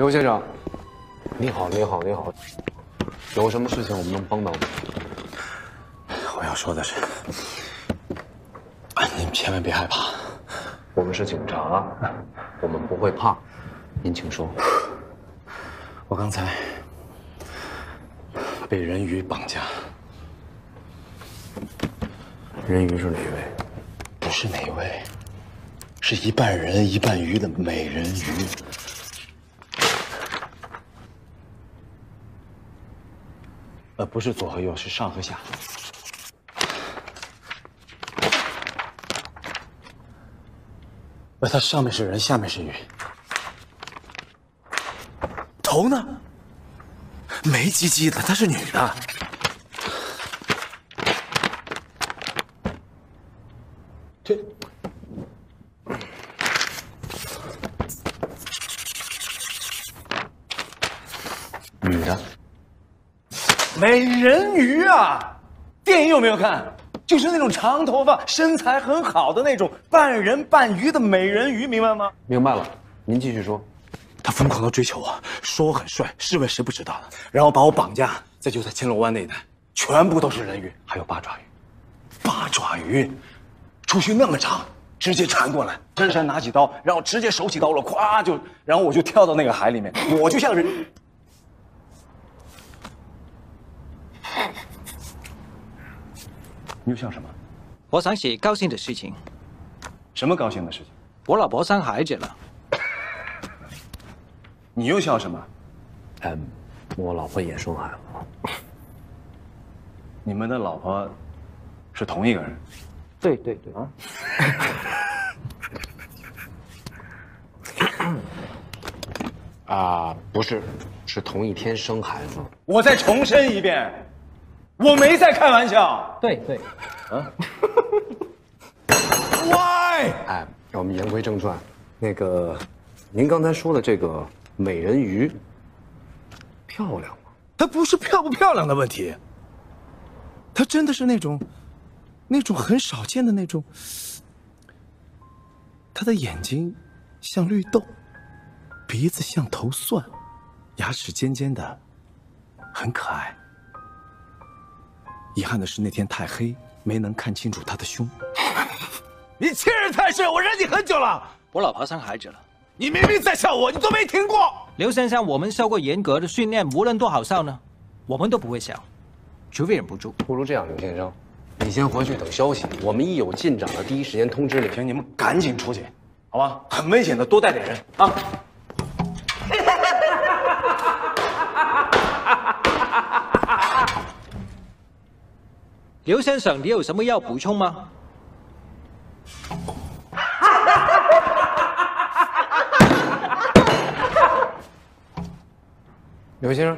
刘先生，你好，你好，你好，有什么事情我们能帮到你？我要说的是，您千万别害怕，我们是警察，我们不会怕。您请说。我刚才被人鱼绑架，人鱼是哪一位？不是哪一位，是一半人一半鱼的美人鱼。呃，不是左和右，是上和下。呃，它上面是人，下面是鱼。头呢？没鸡鸡的，她是女的。这女的。美人鱼啊！电影有没有看？就是那种长头发、身材很好的那种半人半鱼的美人鱼，明白吗？明白了，您继续说。他疯狂的追求我，说我很帅，试问谁不知道呢？然后把我绑架，再就在千龙湾那一带，全部都是人鱼，还有八爪鱼。八爪鱼，触须那么长，直接缠过来，珊珊拿起刀，然后直接手起刀落，咵就，然后我就跳到那个海里面，我就像人。你又笑什么？我想写高兴的事情。什么高兴的事情？我老婆生孩子了。你又笑什么？嗯，我老婆也生孩子了。你们的老婆是同一个人？对对对啊。啊，不是，是同一天生孩子。我再重申一遍，我没在开玩笑。对对，啊？Why？哎，让我们言归正传。那个，您刚才说的这个美人鱼，漂亮吗？它不是漂不漂亮的问题，它真的是那种，那种很少见的那种。她的眼睛像绿豆，鼻子像头蒜，牙齿尖尖的，很可爱。遗憾的是那天太黑，没能看清楚他的胸。你欺人太甚！我忍你很久了。我老婆生孩子了，你明明在笑我，你都没听过。刘先生，我们受过严格的训练，无论多好笑呢，我们都不会笑，除非忍不住。不如这样，刘先生，你先回去等消息，我们一有进展了，第一时间通知你。请你们赶紧出去，好吧？很危险的，多带点人啊。刘先生，你有什么要补充吗？刘先生。